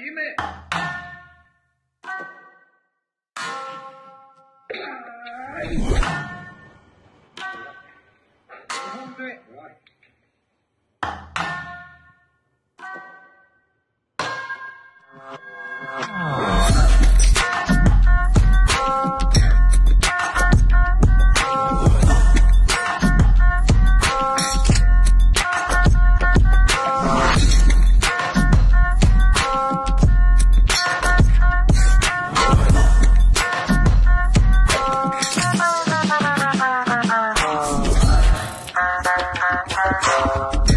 夢はい。Thank you.